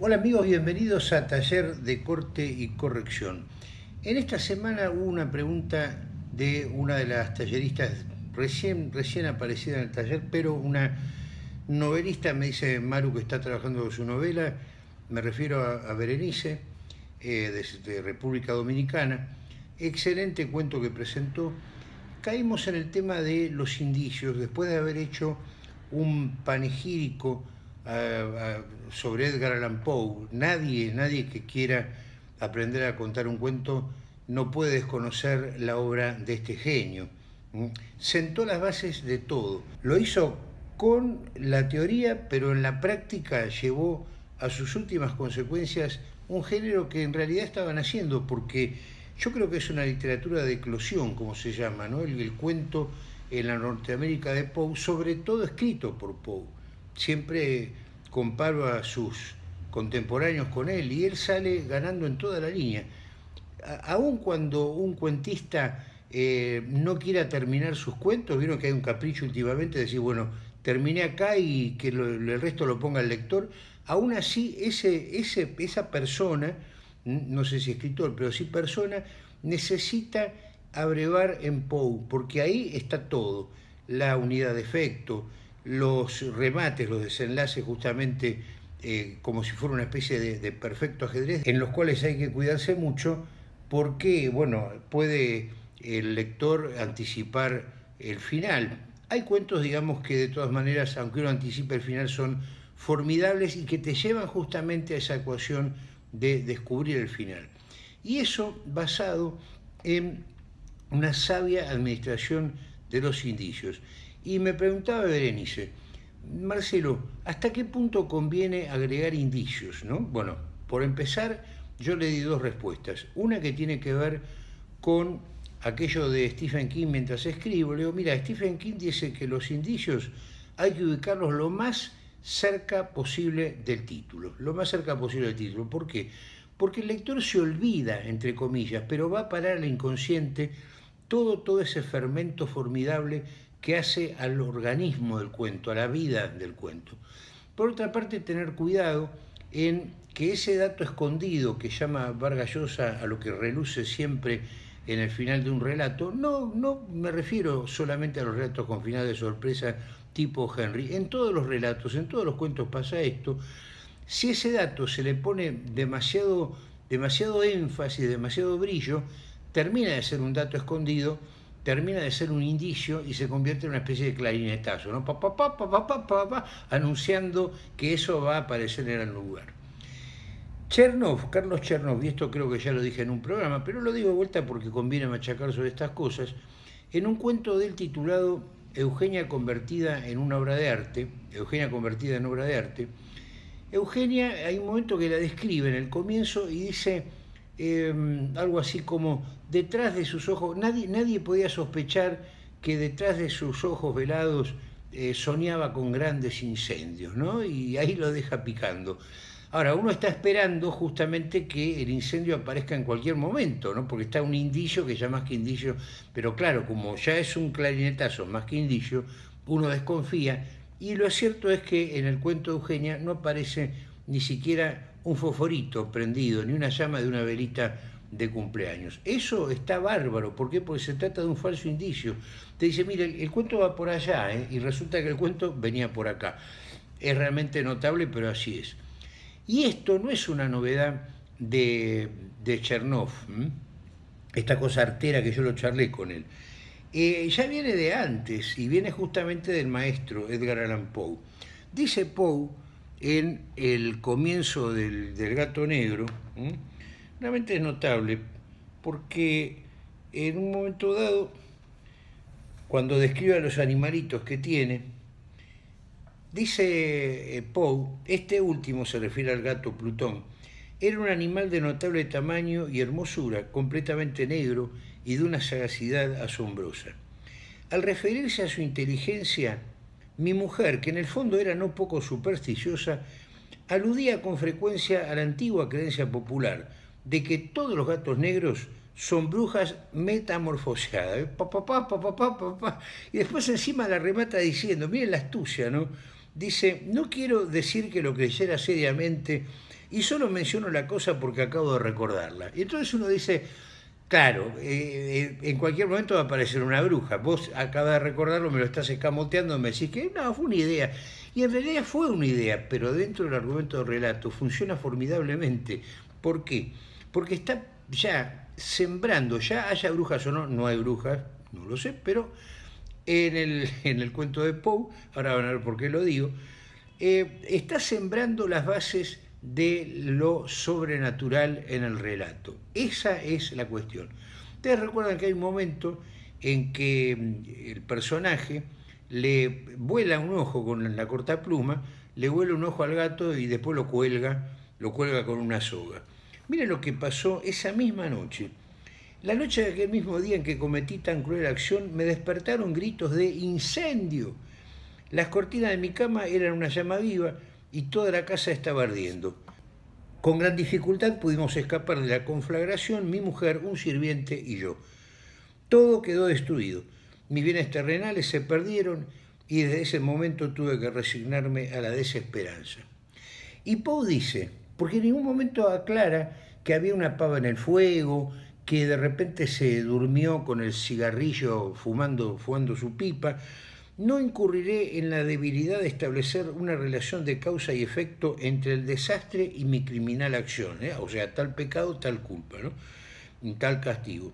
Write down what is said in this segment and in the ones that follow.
Hola amigos, bienvenidos a Taller de Corte y Corrección. En esta semana hubo una pregunta de una de las talleristas recién, recién aparecida en el taller, pero una novelista, me dice Maru que está trabajando su novela, me refiero a, Berenice, eh, de, República Dominicana. Excelente cuento que presentó. Caímos en el tema de los indicios, después de haber hecho un panegírico sobre Edgar Allan Poe. Nadie, nadie que quiera aprender a contar un cuento no puede desconocer la obra de este genio. Sentó las bases de todo. Lo hizo con la teoría, pero en la práctica llevó a sus últimas consecuencias un género que en realidad estaban haciendo, porque yo creo que es una literatura de eclosión, como se llama, ¿no? el, el cuento en la Norteamérica de Poe, sobre todo escrito por Poe siempre comparo a sus contemporáneos con él y él sale ganando en toda la línea. Aun cuando un cuentista eh, no quiera terminar sus cuentos, vieron que hay un capricho últimamente de decir, bueno, terminé acá y que el resto lo ponga el lector, aún así ese, ese, esa persona, no sé si escritor, pero sí persona, necesita abrevar en Poe, porque ahí está todo, la unidad de efecto, los remates, los desenlaces justamente eh, como si fuera una especie de, perfecto ajedrez, en los cuales hay que cuidarse mucho porque, bueno, puede el lector anticipar el final. Hay cuentos, digamos, que de todas maneras, aunque uno anticipe el final, son formidables y que te llevan justamente a esa ecuación de descubrir el final. Y eso basado en una sabia administración de los indicios. Y me preguntaba Berenice, Marcelo, ¿hasta qué punto conviene agregar indicios? ¿no? Bueno, por empezar, yo le di dos respuestas. Una que tiene que ver con aquello de Stephen King mientras escribo. Le digo, mira, Stephen King dice que los indicios hay que ubicarlos lo más cerca posible del título, lo más cerca posible del título. ¿Por qué? Porque el lector se olvida, entre comillas, pero va a parar al inconsciente todo, todo ese fermento formidable que hace al organismo del cuento, a la vida del cuento. Por otra parte, tener cuidado en que ese dato escondido que llama Vargas Llosa a lo que reluce siempre en el final de un relato, no, no me refiero solamente a los relatos con final de sorpresa tipo Henry, en todos los relatos, en todos los cuentos pasa esto, si ese dato se le pone demasiado, demasiado énfasis, demasiado brillo, termina de ser un dato escondido termina de ser un indicio y se convierte en una especie de clarinetazo, ¿no? Pa, pa, pa, anunciando que eso va a aparecer en el lugar. Chernov, Carlos Chernov, y esto creo que ya lo dije en un programa, pero lo digo de vuelta porque conviene machacar sobre estas cosas, en un cuento del titulado Eugenia convertida en una obra de arte, Eugenia convertida en obra de arte, Eugenia hay un momento que la describe en el comienzo y dice, Em, algo así como detrás de sus ojos, nadie, nadie podía sospechar que detrás de sus ojos velados eh, soñaba con grandes incendios, ¿no? Y ahí lo deja picando. Ahora, uno está esperando justamente que el incendio aparezca en cualquier momento, ¿no? Porque está un indicio que ya más que indicio, pero claro, como ya es un clarinetazo más que indicio, uno desconfía. Y lo cierto es que en el cuento de Eugenia no aparece ni siquiera un fosforito prendido, ni una llama de una velita de cumpleaños. Eso está bárbaro. ¿Por qué? Porque se trata de un falso indicio. Te dice, mire, el, cuento va por allá, ¿eh? y resulta que el cuento venía por acá. Es realmente notable, pero así es. Y esto no es una novedad de, de Chernov, esta cosa artera que yo lo charlé con él. Eh, ya viene de antes y viene justamente del maestro Edgar Allan Poe. Dice Poe en el comienzo del, gato negro, realmente es notable porque en un momento dado, cuando describe a los animalitos que tiene, dice eh, Poe, este último se refiere al gato Plutón, era un animal de notable tamaño y hermosura, completamente negro y de una sagacidad asombrosa. Al referirse a su inteligencia, mi mujer, que en el fondo era no poco supersticiosa, aludía con frecuencia a la antigua creencia popular de que todos los gatos negros son brujas metamorfoseadas. ¿eh? y después encima la remata diciendo, miren la astucia, ¿no? Dice, no quiero decir que lo creyera seriamente y solo menciono la cosa porque acabo de recordarla. Y entonces uno dice, claro, eh, eh, en cualquier momento va a aparecer una bruja. Vos acabas de recordarlo, me lo estás escamoteando, me decís que no, fue una idea. Y en realidad fue una idea, pero dentro del argumento del relato funciona formidablemente. ¿Por qué? Porque está ya sembrando, ya haya brujas o no, no hay brujas, no lo sé, pero en el, en el cuento de Poe, ahora van a ver por qué lo digo, eh, está sembrando las bases de lo sobrenatural en el relato. Esa es la cuestión. Ustedes recuerdan que hay un momento en que mm, el personaje le vuela un ojo con la corta pluma, le vuela un ojo al gato y después lo cuelga, lo cuelga con una soga. Miren lo que pasó esa misma noche. La noche de aquel mismo día en que cometí tan cruel acción, me despertaron gritos de incendio. Las cortinas de mi cama eran una llama viva y toda la casa estaba ardiendo. Con gran dificultad pudimos escapar de la conflagración, mi mujer, un sirviente y yo. Todo quedó destruido. Mis bienes terrenales se perdieron y desde ese momento tuve que resignarme a la desesperanza. Y Poe dice, porque en ningún momento aclara que había una pava en el fuego, que de repente se durmió con el cigarrillo fumando, fumando su pipa, no incurriré en la debilidad de establecer una relación de causa y efecto entre el desastre y mi criminal acción, ¿eh? o sea, tal pecado, tal culpa, ¿no? tal castigo.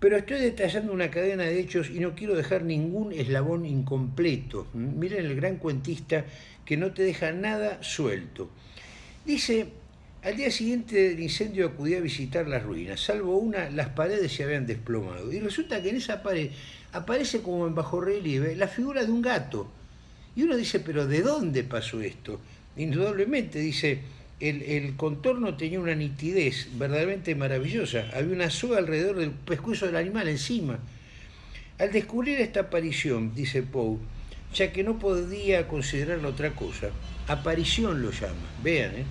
Pero estoy detallando una cadena de hechos y no quiero dejar ningún eslabón incompleto. Miren el gran cuentista que no te deja nada suelto. Dice, al día siguiente del incendio acudí a visitar las ruinas. Salvo una, las paredes se habían desplomado. Y resulta que en esa pared aparece como en bajo relieve la figura de un gato. Y uno dice, pero ¿de dónde pasó esto? Indudablemente, dice, el, contorno tenía una nitidez verdaderamente maravillosa. Había una soga alrededor del pescuezo del animal encima. Al descubrir esta aparición, dice Poe, ya que no podía considerarlo otra cosa, aparición lo llama. Vean, ¿eh?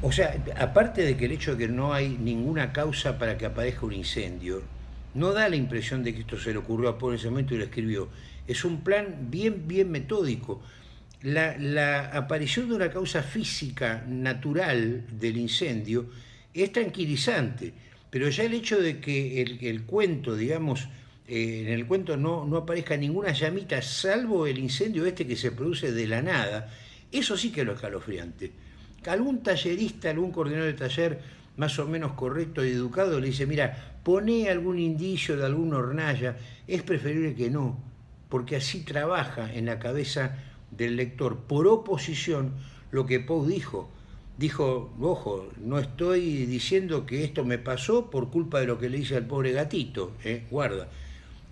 O sea, aparte de que el hecho de que no hay ninguna causa para que aparezca un incendio, no da la impresión de que esto se le ocurrió a Poe en ese momento y lo escribió. Es un plan bien, bien metódico la, aparición de una causa física natural del incendio es tranquilizante, pero ya el hecho de que el, cuento, digamos, eh, en el cuento no, no aparezca ninguna llamita, salvo el incendio este que se produce de la nada, eso sí que es lo escalofriante. Algún tallerista, algún coordinador de taller más o menos correcto y educado le dice, mira, pone algún indicio de alguna hornalla, es preferible que no, porque así trabaja en la cabeza del lector. Por oposición, lo que Poe dijo, dijo, ojo, no estoy diciendo que esto me pasó por culpa de lo que le hice al pobre gatito, ¿eh? guarda.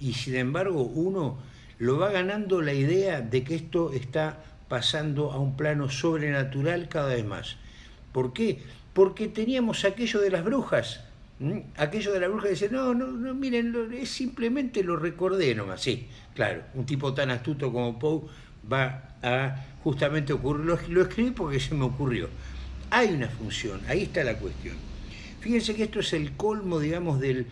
Y sin embargo, uno lo va ganando la idea de que esto está pasando a un plano sobrenatural cada vez más. ¿Por qué? Porque teníamos aquello de las brujas. Aquello de las brujas dice, no, no, no, miren, es simplemente lo recordé nomás. Sí, claro, un tipo tan astuto como Poe va a justamente ocurrir. Lo, escribí porque se me ocurrió. Hay una función, ahí está la cuestión. Fíjense que esto es el colmo, digamos, del,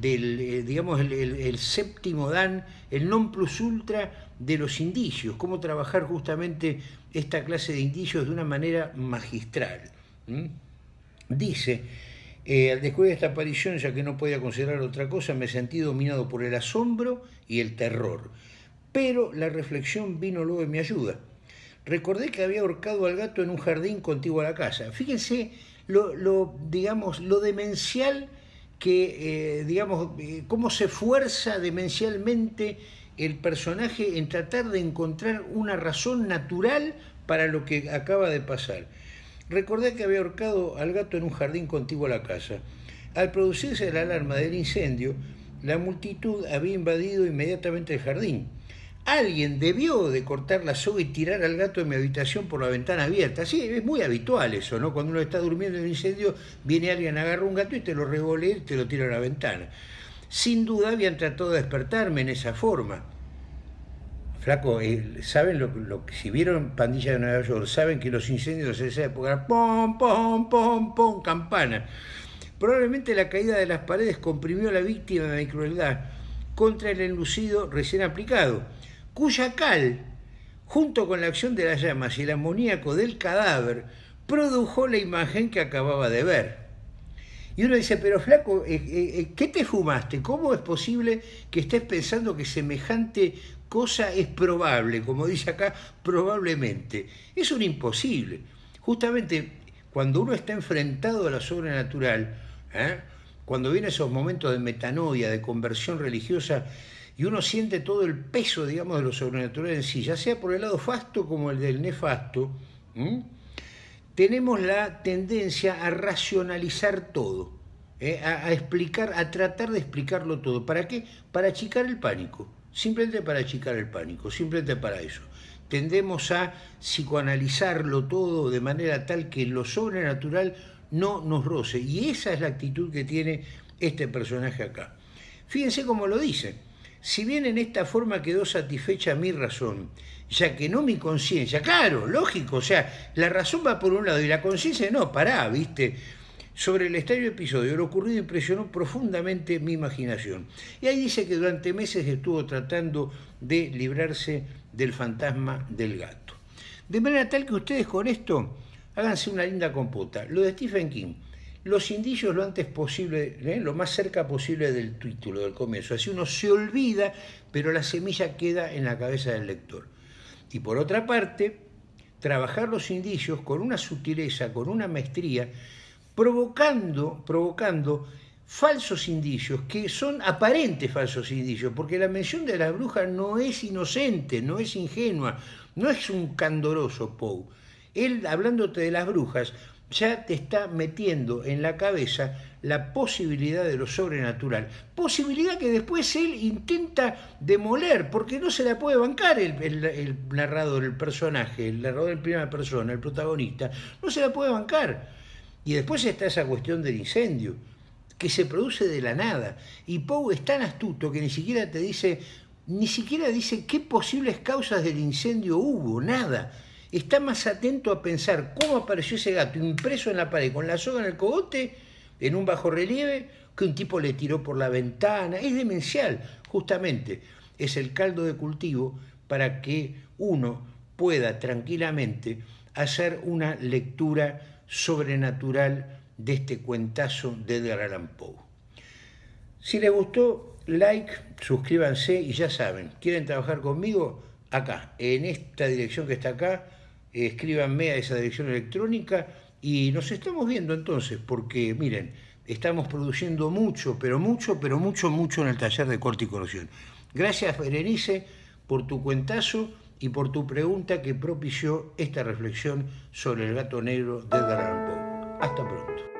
del eh, digamos, el, séptimo dan, el non plus ultra de los indicios, cómo trabajar justamente esta clase de indicios de una manera magistral. Dice, eh, al descubrir esta aparición, ya que no podía considerar otra cosa, me sentí dominado por el asombro y el terror. Pero la reflexión vino luego en mi ayuda. Recordé que había ahorcado al gato en un jardín contiguo a la casa. Fíjense lo, digamos, lo demencial que, eh, digamos, eh, cómo se fuerza demencialmente el personaje en tratar de encontrar una razón natural para lo que acaba de pasar. Recordé que había ahorcado al gato en un jardín contiguo a la casa. Al producirse la alarma del incendio, la multitud había invadido inmediatamente el jardín Alguien debió de cortar la soga y tirar al gato de mi habitación por la ventana abierta. Sí, es muy habitual eso, ¿no? Cuando uno está durmiendo en un incendio, viene alguien, agarra un gato y te lo revolea y te lo tira a la ventana. Sin duda habían tratado de despertarme en esa forma. Flaco, eh, ¿saben lo, que si vieron Pandilla de Nueva York? Saben que los incendios de esa época pom, pom, pom, pom, campana. Probablemente la caída de las paredes comprimió a la víctima de mi crueldad contra el enlucido recién aplicado cuya cal, junto con la acción de las llamas y el amoníaco del cadáver, produjo la imagen que acababa de ver. Y uno dice, pero flaco, eh, eh, ¿qué te fumaste? ¿Cómo es posible que estés pensando que semejante cosa es probable? Como dice acá, probablemente. Es un imposible. Justamente cuando uno está enfrentado a la sobrenatural, cuando vienen esos momentos de metanoia, de conversión religiosa, y uno siente todo el peso, digamos, de lo sobrenatural en sí, ya sea por el lado fasto como el del nefasto, tenemos la tendencia a racionalizar todo, ¿eh? a, explicar, a tratar de explicarlo todo. ¿Para qué? Para achicar el pánico, simplemente para achicar el pánico, simplemente para eso. Tendemos a psicoanalizarlo todo de manera tal que lo sobrenatural no nos roce. Y esa es la actitud que tiene este personaje acá. Fíjense cómo lo dice. Si bien en esta forma quedó satisfecha mi razón ya que no mi conciencia. Claro, lógico, o sea, la razón va por un lado y la conciencia no, pará, viste. Sobre el extraño episodio, lo ocurrido impresionó profundamente mi imaginación. Y ahí dice que durante meses estuvo tratando de librarse del fantasma del gato. De manera tal que ustedes con esto háganse una linda compota. Lo de Stephen King, los indicios lo antes posible, ¿eh? lo más cerca posible del título, del comienzo. Así uno se olvida, pero la semilla queda en la cabeza del lector. Y por otra parte, trabajar los indicios con una sutileza, con una maestría, provocando, provocando falsos indicios, que son aparentes falsos indicios, porque la mención de las brujas no es inocente, no es ingenua, no es un candoroso Poe. Él, hablándote de las brujas, ya te está metiendo en la cabeza la posibilidad de lo sobrenatural. Posibilidad que después él intenta demoler, porque no se la puede bancar el, narrador, el personaje, el narrador en primera persona, el protagonista, no se la puede bancar. Y después está esa cuestión del incendio, que se produce de la nada. Y Poe es tan astuto que ni siquiera te dice, ni siquiera dice qué posibles causas del incendio hubo, nada está más atento a pensar cómo apareció ese gato impreso en la pared con la soga en el cogote, en un bajo relieve, que un tipo le tiró por la ventana. Es demencial, justamente. Es el caldo de cultivo para que uno pueda tranquilamente hacer una lectura sobrenatural de este cuentazo de Edgar Allan Poe. Si les gustó, like, suscríbanse y ya saben, ¿quieren trabajar conmigo? Acá, en esta dirección que está acá, escríbanme a esa dirección electrónica y nos estamos viendo entonces, porque miren, estamos produciendo mucho, pero mucho, pero mucho, mucho en el taller de corte y corrosión. Gracias, Berenice, por tu cuentazo y por tu pregunta que propició esta reflexión sobre el gato negro de Edgar Hasta pronto.